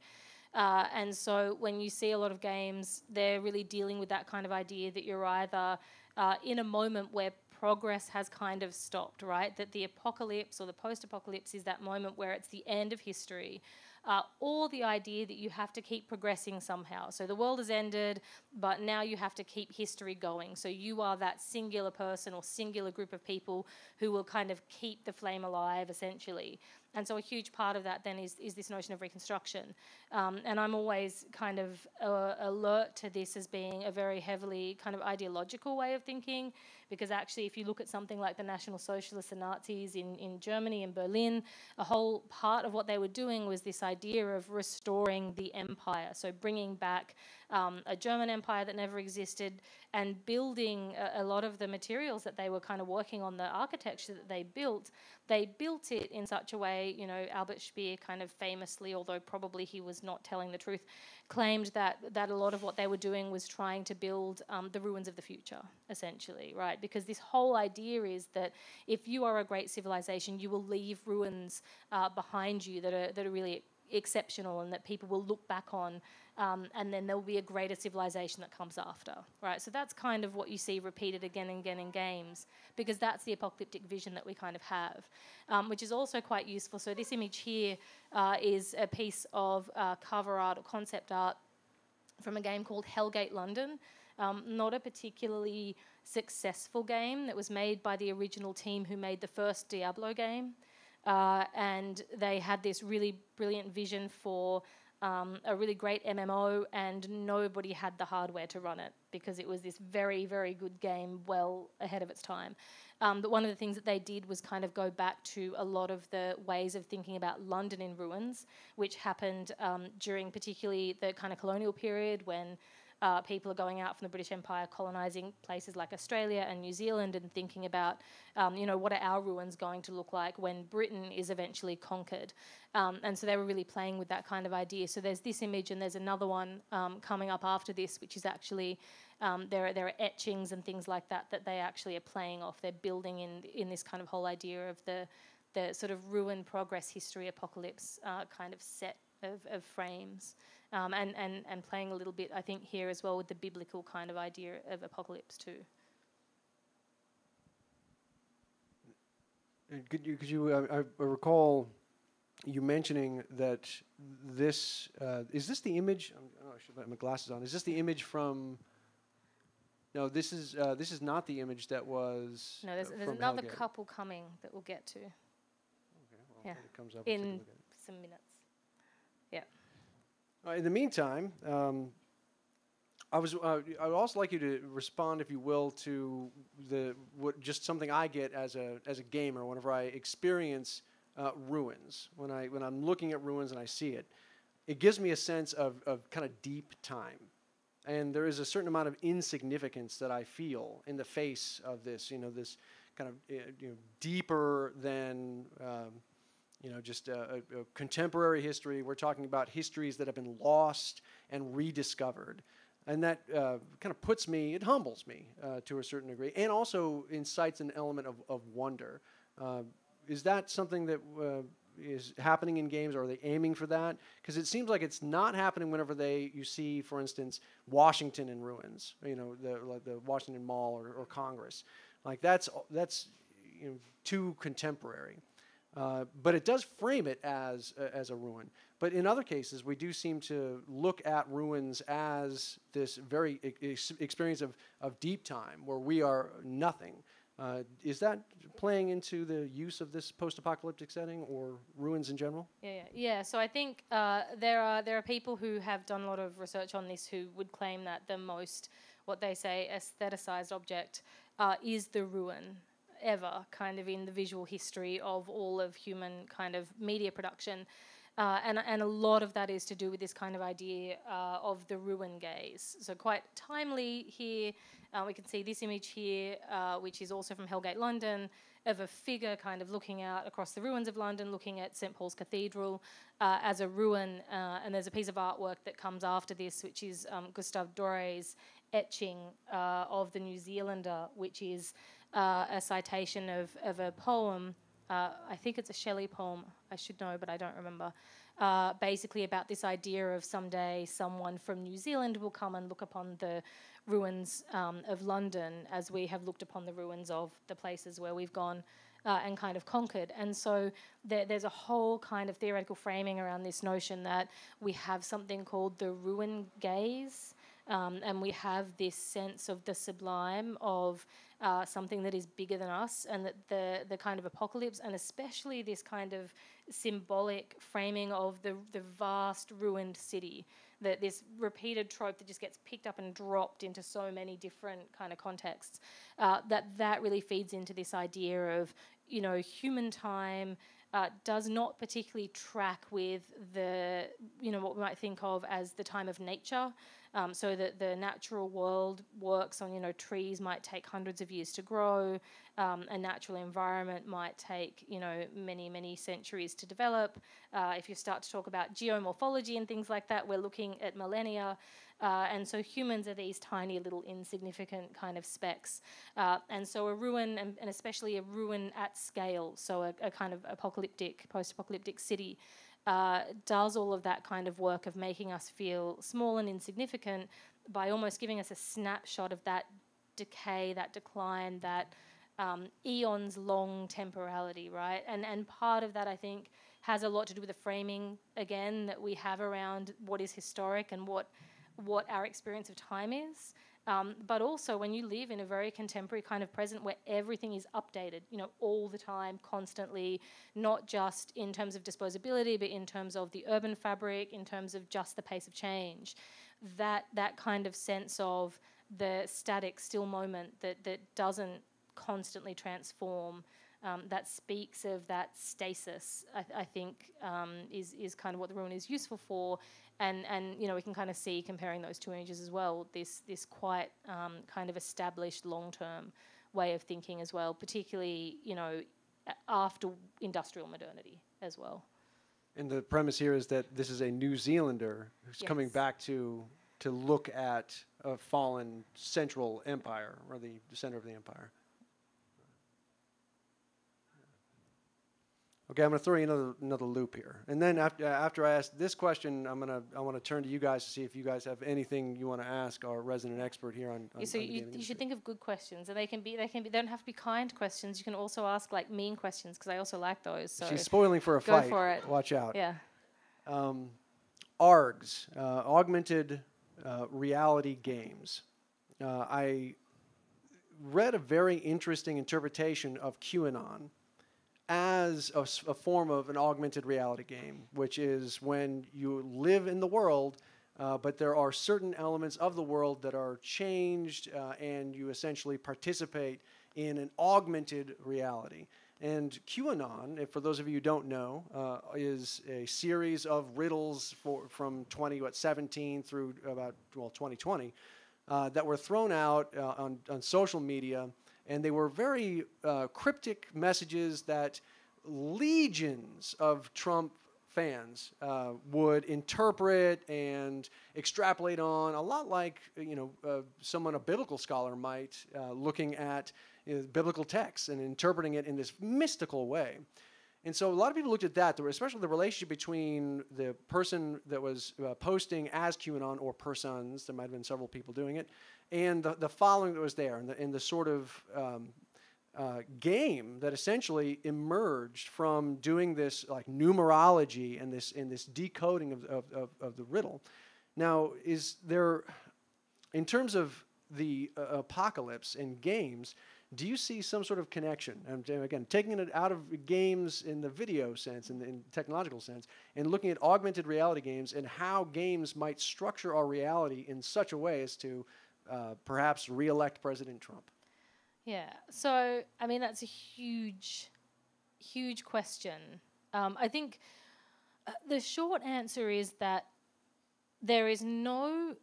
Uh, and so when you see a lot of games, they're really dealing with that kind of idea that you're either uh, in a moment where progress has kind of stopped, right? That the apocalypse or the post apocalypse is that moment where it's the end of history. uh, or the idea that you have to keep progressing somehow. So the world has ended, but now you have to keep history going. So you are that singular person or singular group of people who will kind of keep the flame alive, essentially. And so a huge part of that then is, is this notion of reconstruction. Um, and I'm always kind of uh, alert to this as being a very heavily kind of ideological way of thinking, because actually, if you look at something like the National Socialists and Nazis in, in Germany and Berlin, a whole part of what they were doing was this idea of restoring the empire. So bringing back um, a German empire that never existed and building a, a lot of the materials that they were kind of working on, the architecture that they built, they built it in such a way, you know, Albert Speer kind of famously, although probably he was not telling the truth, claimed that, that a lot of what they were doing was trying to build um, the ruins of the future, essentially, right? Because this whole idea is that if you are a great civilization, you will leave ruins uh, behind you that are, that are really exceptional and that people will look back on um, and then there will be a greater civilization that comes after, right? So that's kind of what you see repeated again and again in games, because that's the apocalyptic vision that we kind of have, um, which is also quite useful. So this image here uh, is a piece of uh, cover art or concept art from a game called Hellgate London. Um, not a particularly successful game that was made by the original team who made the first Diablo game. Uh, and they had this really brilliant vision for um, a really great MMO, and nobody had the hardware to run it because it was this very, very good game, well ahead of its time. Um, but one of the things that they did was kind of go back to a lot of the ways of thinking about London in ruins, which happened um, during particularly the kind of colonial period when uh, people are going out from the British Empire, colonising places like Australia and New Zealand, and thinking about, um, you know, what are our ruins going to look like when Britain is eventually conquered. Um, and so they were really playing with that kind of idea. So there's this image, and there's another one um, coming up after this, which is actually um, there, are, there are etchings and things like that that they actually are playing off. They're building in in this kind of whole idea of the the sort of ruin, progress, history, apocalypse uh, kind of set of, of frames um, and, and, and playing a little bit, I think, here as well with the biblical kind of idea of apocalypse too. Could you, could you uh, I recall you mentioning that this, uh, is this the image, oh, I should put my glasses on, is this the image from, no, this is, uh, this is not the image that was No, there's, uh, there's another Hellgate. couple coming that we'll get to. Okay, well, yeah. it comes up. In some minutes. Uh, in the meantime, um, I was. Uh, I would also like you to respond, if you will, to the what just something I get as a as a gamer whenever I experience uh, ruins. When I when I'm looking at ruins and I see it, it gives me a sense of of kind of deep time, and there is a certain amount of insignificance that I feel in the face of this. You know, this kind of uh, you know deeper than. Um, you know, just a, a, a, contemporary history. We're talking about histories that have been lost and rediscovered. And that uh, kind of puts me, it humbles me uh, to a certain degree, and also incites an element of, of wonder. Uh, is that something that uh, is happening in games? Or are they aiming for that? Because it seems like it's not happening whenever they you see, for instance, Washington in ruins. You know, the like the Washington Mall or, or Congress. Like that's that's you know, too contemporary. Uh, but it does frame it as, uh, as a ruin. But in other cases, we do seem to look at ruins as this very ex- experience of, of deep time where we are nothing. Uh, is that playing into the use of this post-apocalyptic setting or ruins in general? Yeah, yeah. yeah. So I think uh, there are there are people who have done a lot of research on this who would claim that the most what they say aestheticized object uh, is the ruin ever, kind of in the visual history of all of human kind of media production. Uh, and, and a lot of that is to do with this kind of idea uh, of the ruin gaze. So, quite timely here, uh, we can see this image here, uh, which is also from Hellgate, London, of a figure kind of looking out across the ruins of London, looking at St. Paul's Cathedral uh, as a ruin. Uh, and there's a piece of artwork that comes after this, which is um, Gustave Doré's etching of the New Zealander, which is uh, a citation of, of a poem. Uh, I think it's a Shelley poem. I should know, but I don't remember. Uh, basically, about this idea of someday someone from New Zealand will come and look upon the ruins um, of London as we have looked upon the ruins of the places where we've gone uh, and kind of conquered. And so there, there's a whole kind of theoretical framing around this notion that we have something called the ruin gaze. Um, and we have this sense of the sublime of uh, something that is bigger than us, and that the the kind of apocalypse, and especially this kind of symbolic framing of the the vast ruined city, that this repeated trope that just gets picked up and dropped into so many different kind of contexts, uh, that that really feeds into this idea of you know human time. Uh, does not particularly track with the, you know, what we might think of as the time of nature, um, so that the natural world works on, you know, trees might take hundreds of years to grow, um, a natural environment might take, you know, many, many centuries to develop. Uh, if you start to talk about geomorphology and things like that, we're looking at millennia. Uh, and so humans are these tiny little insignificant kind of specks. Uh, and so a ruin, and, and, especially a ruin at scale, so a, a kind of apocalyptic, post apocalyptic city, uh, does all of that kind of work of making us feel small and insignificant by almost giving us a snapshot of that decay, that decline, that um, eons long temporality, right? And and part of that I think has a lot to do with the framing again that we have around what is historic and what what our experience of time is. Um, but also when you live in a very contemporary kind of present where everything is updated, you know, all the time, constantly, not just in terms of disposability, but in terms of the urban fabric, in terms of just the pace of change, that that kind of sense of the static, still moment that that doesn't constantly transform. Um, that speaks of that stasis, I, I think, um, is is kind of what the ruin is useful for, and and you know we can kind of see comparing those two images as well this this quite um, kind of established long term way of thinking as well, particularly you know after industrial modernity as well. And the premise here is that this is a New Zealander who's yes. coming back to to look at a fallen central empire or the center of the empire. Okay, I'm going to throw you another another loop here, and then after after I ask this question, I'm gonna I want to turn to you guys to see if you guys have anything you want to ask our resident expert here on. on so on you, you should think of good questions, and they can be they can be they don't have to be kind questions. You can also ask like mean questions because I also like those. So she's spoiling for a go fight. for it. Watch out. Yeah. Um, ARGs, uh, augmented uh, reality games. Uh, I read a very interesting interpretation of QAnon as a, a, form of an augmented reality game, which is when you live in the world, uh, but there are certain elements of the world that are changed, uh, and you essentially participate in an augmented reality. And QAnon, for those of you who don't know, uh, is a series of riddles for, from 2017 through about well 2020 uh, that were thrown out uh, on, on social media and they were very uh, cryptic messages that legions of Trump fans uh, would interpret and extrapolate on a lot like you know uh, someone a biblical scholar might uh, looking at you know, biblical texts and interpreting it in this mystical way and so a lot of people looked at that especially the relationship between the person that was uh, posting as qanon or persons there might have been several people doing it and the, the following that was there, and the, and the sort of um, uh, game that essentially emerged from doing this like numerology and this and this decoding of, of, of, of the riddle. Now, is there, in terms of the uh, apocalypse and games, do you see some sort of connection? And again, taking it out of games in the video sense, in the in technological sense, and looking at augmented reality games and how games might structure our reality in such a way as to uh, perhaps reelect President Trump? Yeah. So, I mean, that's a huge, huge question. Um, I think uh, the short answer is that there is no,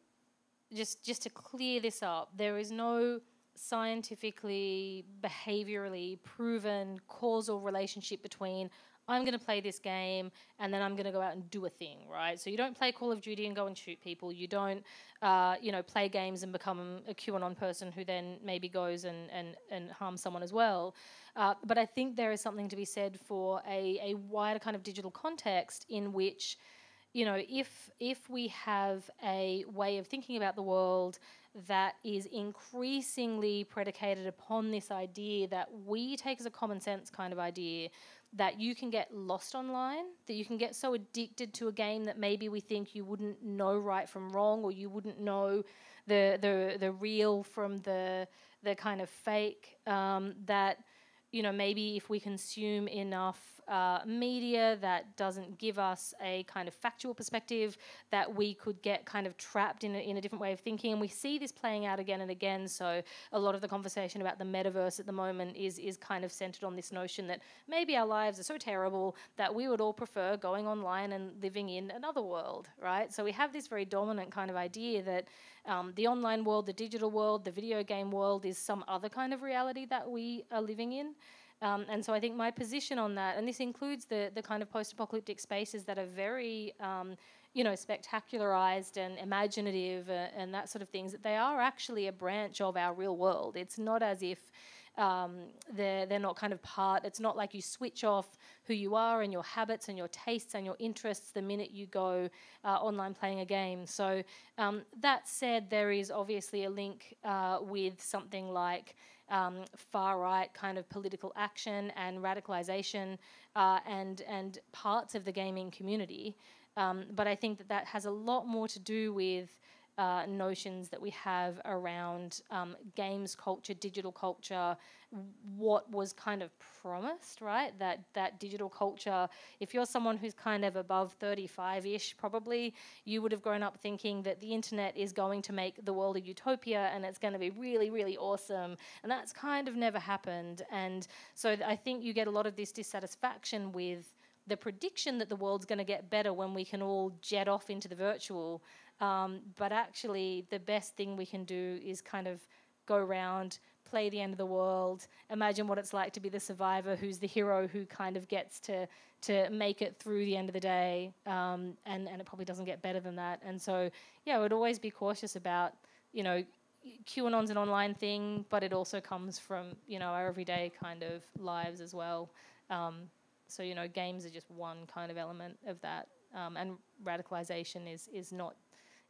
just just to clear this up, there is no scientifically, behaviorally proven causal relationship between I'm going to play this game and then I'm going to go out and do a thing, right? So you don't play Call of Duty and go and shoot people. You don't, uh, you know, play games and become a QAnon person who then maybe goes and, and, and harms someone as well. Uh, but I think there is something to be said for a, a wider kind of digital context in which, you know, if if we have a way of thinking about the world that is increasingly predicated upon this idea that we take as a common sense kind of idea that you can get lost online, that you can get so addicted to a game that maybe we think you wouldn't know right from wrong, or you wouldn't know the the the real from the the kind of fake. Um, that you know maybe if we consume enough uh, media that doesn't give us a kind of factual perspective, that we could get kind of trapped in a, in a different way of thinking. And we see this playing out again and again. So a lot of the conversation about the metaverse at the moment is is kind of centered on this notion that maybe our lives are so terrible that we would all prefer going online and living in another world, right? So we have this very dominant kind of idea that um, the online world, the digital world, the video game world is some other kind of reality that we are living in. Um, and so I think my position on that, and this includes the the kind of post-apocalyptic spaces that are very, um, you know, spectacularized and imaginative uh, and that sort of things. That they are actually a branch of our real world. It's not as if um, they're they're not kind of part. It's not like you switch off who you are and your habits and your tastes and your interests the minute you go uh, online playing a game. So um, that said, there is obviously a link uh, with something like um, far right kind of political action and radicalization uh, and and parts of the gaming community. Um, but I think that that has a lot more to do with uh, notions that we have around um, games culture, digital culture, what was kind of promised, right? That that digital culture. If you're someone who's kind of above 35-ish, probably you would have grown up thinking that the internet is going to make the world a utopia and it's going to be really, really awesome. And that's kind of never happened. And so I think you get a lot of this dissatisfaction with the prediction that the world's going to get better when we can all jet off into the virtual um, but actually, the best thing we can do is kind of go around, play the end of the world, imagine what it's like to be the survivor who's the hero who kind of gets to to make it through the end of the day, um, and and it probably doesn't get better than that. And so, yeah, would always be cautious about, you know, QAnon's an online thing, but it also comes from you know our everyday kind of lives as well. Um, so you know, games are just one kind of element of that, um, and radicalization is is not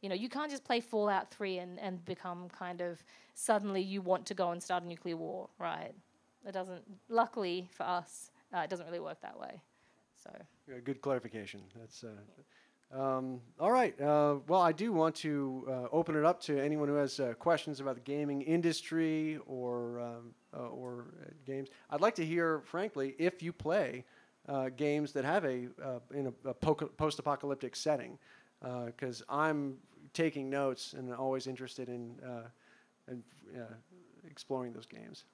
you know, you can't just play Fallout 3 and, and become kind of suddenly you want to go and start a nuclear war, right? It doesn't, luckily for us, uh, it doesn't really work that way. So. Yeah, good clarification. That's. Uh, um, all right. Uh, well, I do want to uh, open it up to anyone who has uh, questions about the gaming industry or um, uh, or games. I'd like to hear, frankly, if you play games that have a in a, a post-apocalyptic setting, because I'm taking notes and always interested in, uh, in uh, exploring those games.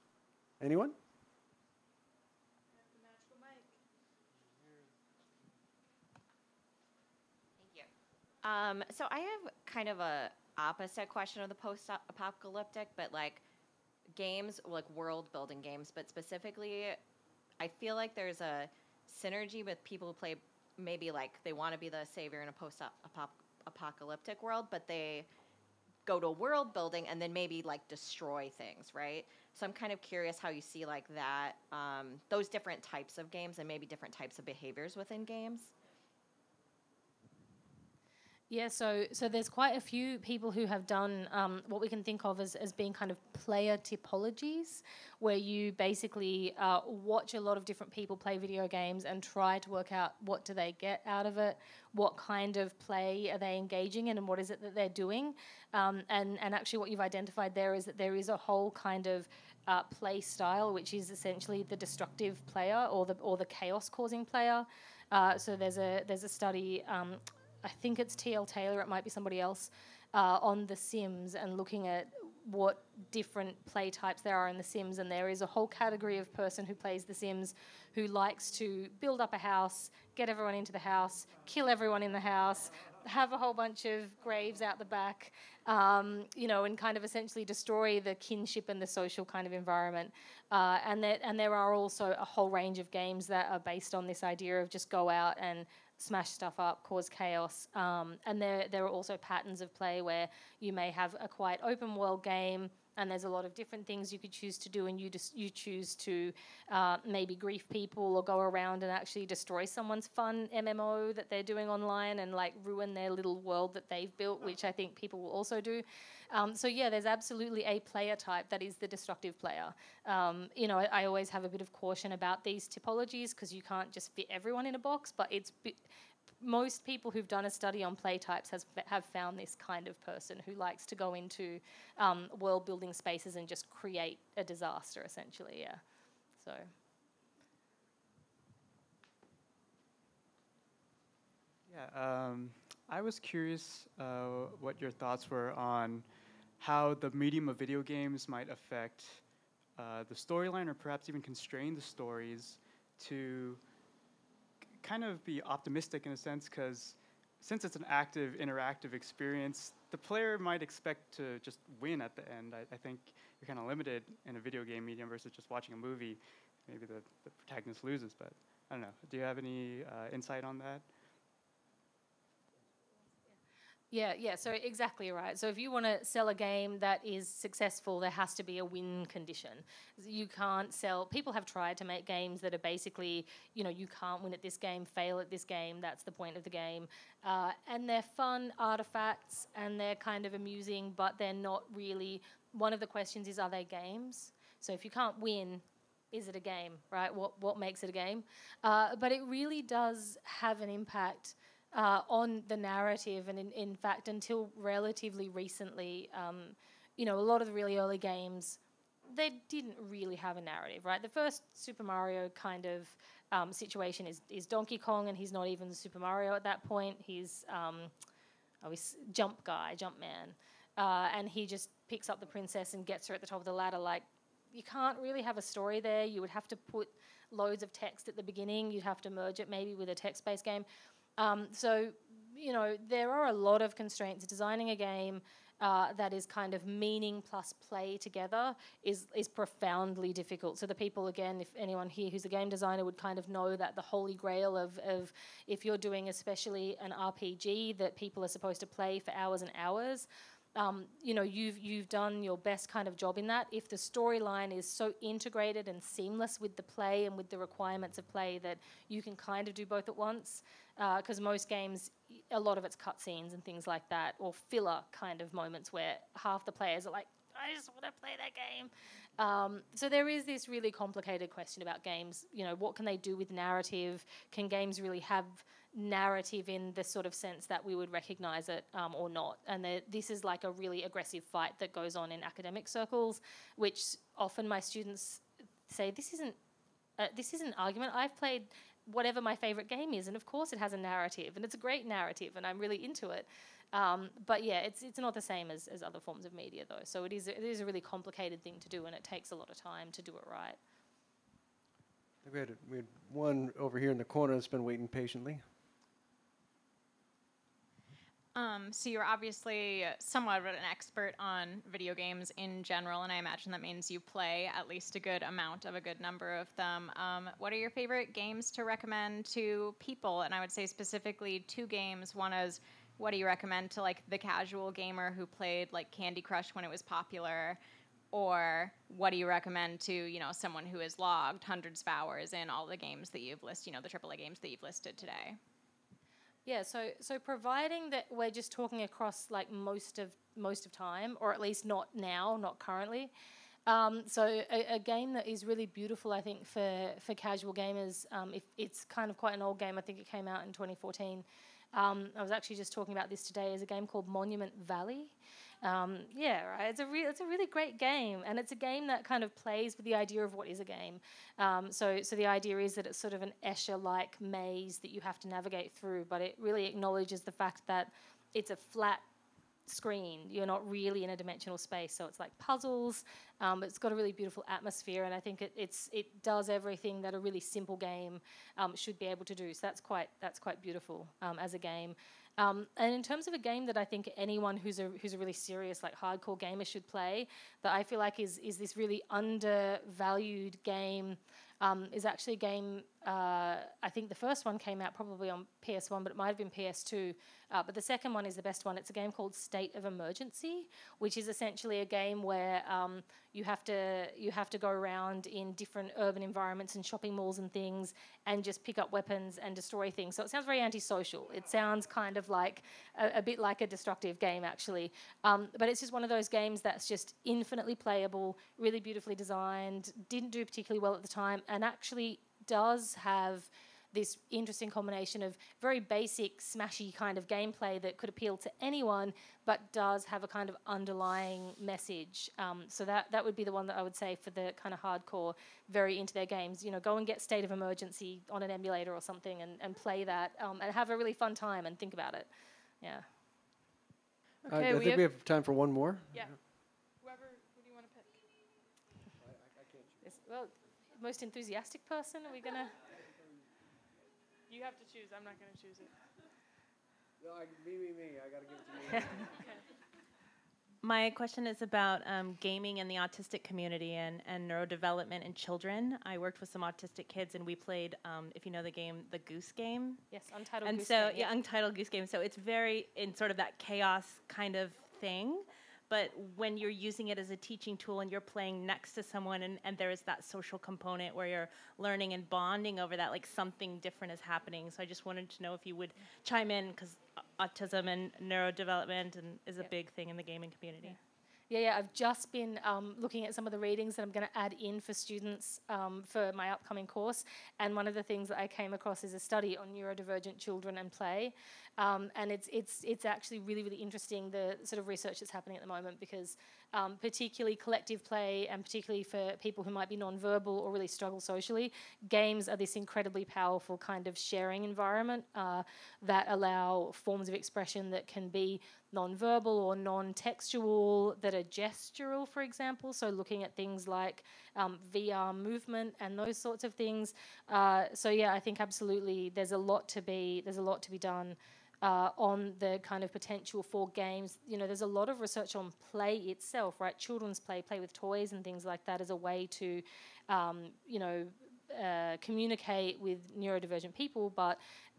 Anyone? Um, so I have kind of a opposite question of the post-apocalyptic, but like games, like world-building games, but specifically, I feel like there's a synergy with people who play maybe like they want to be the savior in a post-apocalyptic apocalyptic world, but they go to world building and then maybe like destroy things, right? So I'm kind of curious how you see like that, um, those different types of games and maybe different types of behaviors within games. Yeah, so so there's quite a few people who have done um, what we can think of as, as being kind of player typologies, where you basically uh, watch a lot of different people play video games and try to work out what do they get out of it, what kind of play are they engaging in, and what is it that they're doing. Um, and and actually, what you've identified there is that there is a whole kind of uh, play style, which is essentially the destructive player or the or the chaos causing player. Uh, so there's a there's a study um, I think it's T.L. Taylor, it might be somebody else, uh, on The Sims and looking at what different play types there are in The Sims. And there is a whole category of person who plays The Sims who likes to build up a house, get everyone into the house, kill everyone in the house, have a whole bunch of graves out the back, um, you know, and kind of essentially destroy the kinship and the social kind of environment. Uh, and, there, and there are also a whole range of games that are based on this idea of just go out and smash stuff up, cause chaos. Um, and there, there are also patterns of play where you may have a quite open world game and there's a lot of different things you could choose to do, and you just you choose to uh, maybe grief people or go around and actually destroy someone's fun MMO that they're doing online and like ruin their little world that they've built, which I think people will also do. Um, so yeah, there's absolutely a player type that is the destructive player. Um, you know, I, I, always have a bit of caution about these typologies because you can't just fit everyone in a box, but it's most people who've done a study on play types has, have found this kind of person who likes to go into um, world building spaces and just create a disaster, essentially. Yeah. So. Yeah, um, I was curious uh, what your thoughts were on how the medium of video games might affect uh, the storyline or perhaps even constrain the stories to kind of be optimistic in a sense because since it's an active, interactive experience, the player might expect to just win at the end. I, I think you're kind of limited in a video game medium versus just watching a movie. Maybe the, the protagonist loses, but I don't know. Do you have any uh, insight on that? Yeah, yeah, so exactly right. So if you want to sell a game that is successful, there has to be a win condition. You can't sell, people have tried to make games that are basically, you know, you can't win at this game, fail at this game, that's the point of the game. Uh, and they're fun artifacts and they're kind of amusing, but they're not really. One of the questions is are they games? So if you can't win, is it a game, right? What, what makes it a game? Uh, but it really does have an impact uh, on the narrative. And in, in, fact, until relatively recently, um, you know, a lot of the really early games, they didn't really have a narrative, right? The first Super Mario kind of um, situation is, is Donkey Kong, and he's not even Super Mario at that point. He's, um, oh, he's Jump Guy, Jump Man. Uh, and he just picks up the princess and gets her at the top of the ladder. Like, you can't really have a story there. You would have to put loads of text at the beginning. You'd have to merge it maybe with a text based game. Um, so, you know, there are a lot of constraints. Designing a game uh, that is kind of meaning plus play together is is profoundly difficult. So the people again, if anyone here who's a game designer would kind of know that the holy grail of, of if you're doing especially an RPG that people are supposed to play for hours and hours, um, you know you've you've done your best kind of job in that. If the storyline is so integrated and seamless with the play and with the requirements of play that you can kind of do both at once, because uh, most games, a lot of it's cutscenes and things like that, or filler kind of moments where half the players are like, I just want to play that game. Um, so there is this really complicated question about games. You know, what can they do with narrative? Can games really have narrative in the sort of sense that we would recognize it um, or not. And this is like a really aggressive fight that goes on in academic circles, which often my students say, this isn't. Uh, this is an argument. I've played whatever my favorite game is, and of course it has a narrative, and it's a great narrative, and I'm really into it. Um, but yeah, it's it's not the same as, as other forms of media though. So it is it is a really complicated thing to do, and it takes a lot of time to do it right. We had, we had one over here in the corner that's been waiting patiently. Um, so you're obviously somewhat of an expert on video games in general, and I imagine that means you play at least a good amount of a good number of them. Um, what are your favorite games to recommend to people? And I would say specifically two games. One is what do you recommend to like the casual gamer who played like Candy Crush when it was popular? Or what do you recommend to you know someone who has logged hundreds of hours in all the games that you've listed, you know the AAA games that you've listed today? Yeah, so so providing that we're just talking across like most of most of time, or at least not now, not currently. Um, so a, a, game that is really beautiful, I think, for for casual gamers. Um, if it's kind of quite an old game, I think it came out in 2014. Um, I was actually just talking about this today. Is a game called Monument Valley. Um, yeah, right. It's a re- it's a really great game, and it's a game that kind of plays with the idea of what is a game. Um, so so the idea is that it's sort of an Escher-like maze that you have to navigate through, but it really acknowledges the fact that it's a flat screen. You're not really in a dimensional space, so it's like puzzles. Um, it's got a really beautiful atmosphere, and I think it, it's it does everything that a really simple game um, should be able to do. So that's quite that's quite beautiful um, as a game. Um, and in terms of a game that I think anyone who's a who's a really serious like hardcore gamer should play, that I feel like is is this really undervalued game, um, is actually a game uh, I think the first one came out probably on PS1, but it might have been PS2. Uh, but the second one is the best one. It's a game called State of Emergency, which is essentially a game where um, you have to you have to go around in different urban environments and shopping malls and things, and just pick up weapons and destroy things. So it sounds very antisocial. It sounds kind of like a, a bit like a destructive game, actually. Um, but it's just one of those games that's just infinitely playable, really beautifully designed. Didn't do particularly well at the time, and actually does have this interesting combination of very basic, smashy kind of gameplay that could appeal to anyone, but does have a kind of underlying message. Um, so that that would be the one that I would say for the kind of hardcore, very into their games. You know, go and get State of Emergency on an emulator or something and, and play that um, and have a really fun time and think about it. Yeah. Uh, Okay, I we think have, we have time for one more. yeah. Whoever, who do you want to pick? This- well, most enthusiastic person. Are we gonna? You have to choose. I'm not going to choose it. No, me, me, me. I gotta give it to me. My question is about um, gaming in the autistic community and, and neurodevelopment in children. I worked with some autistic kids, and we played, um, if you know the game, the Goose Game. Yes, Untitled. and Goose so, Game, yeah, Untitled Goose Game. So it's very in sort of that chaos kind of thing. But when you're using it as a teaching tool and you're playing next to someone, and, and there is that social component where you're learning and bonding over that, like something different is happening. So I just wanted to know if you would chime in because autism and neurodevelopment and is a Yep. big thing in the gaming community. Yeah, yeah. yeah, I've just been um, looking at some of the readings that I'm going to add in for students um, for my upcoming course. And one of the things that I came across is a study on neurodivergent children and play. Um, and it's it's it's actually really really interesting the sort of research that's happening at the moment because um, particularly collective play and particularly for people who might be nonverbal or really struggle socially, games are this incredibly powerful kind of sharing environment uh, that allow forms of expression that can be nonverbal or non-textual that are gestural, for example. So looking at things like um, VR movement and those sorts of things. Uh, so yeah, I think absolutely there's a lot to be there's a lot to be done. Uh, on the kind of potential for games, you know, there's a lot of research on play itself, right? Children's play, play with toys and things like that, as a way to, um, you know, uh, communicate with neurodivergent people, but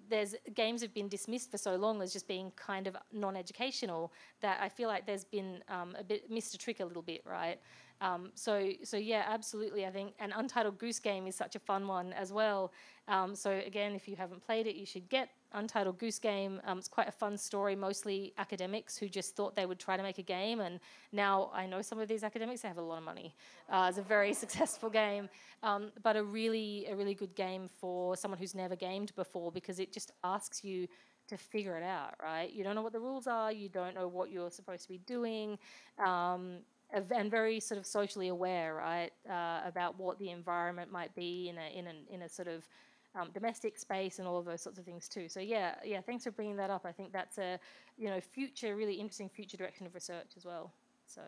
there's games have been dismissed for so long as just being kind of non-educational that I feel like there's been um, a bit missed a trick a little bit, right? Um, so so yeah, absolutely. I think an Untitled Goose Game is such a fun one as well. Um, so again, if you haven't played it, you should get Untitled Goose Game. Um, it's quite a fun story, mostly academics who just thought they would try to make a game, and now I know some of these academics. They have a lot of money. Uh, it's a very successful game, um, but a really a really good game for someone who's never gamed before because it just asks you to figure it out. Right? You don't know what the rules are. You don't know what you're supposed to be doing. Um, and very sort of socially aware, right, uh, about what the environment might be in a in a in a sort of um, domestic space and all of those sorts of things too. So yeah, yeah. Thanks for bringing that up. I think that's a you know future really interesting future direction of research as well. So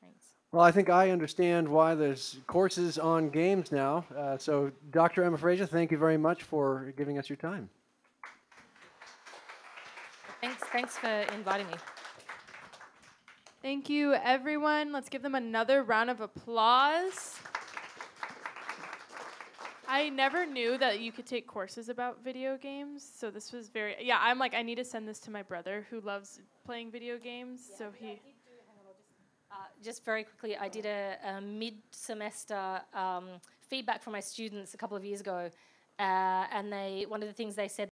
thanks. Well, I think I understand why there's courses on games now. Uh, so, Dr. Emma Fraser, thank you very much for giving us your time. Thanks thanks for inviting me. Thank you, everyone. Let's give them another round of applause. I never knew that you could take courses about video games, so this was very yeah. I'm like I need to send this to my brother who loves playing video games, so he. Uh, just very quickly, I did a, a mid-semester um, feedback from my students a couple of years ago, uh, and they one of the things they said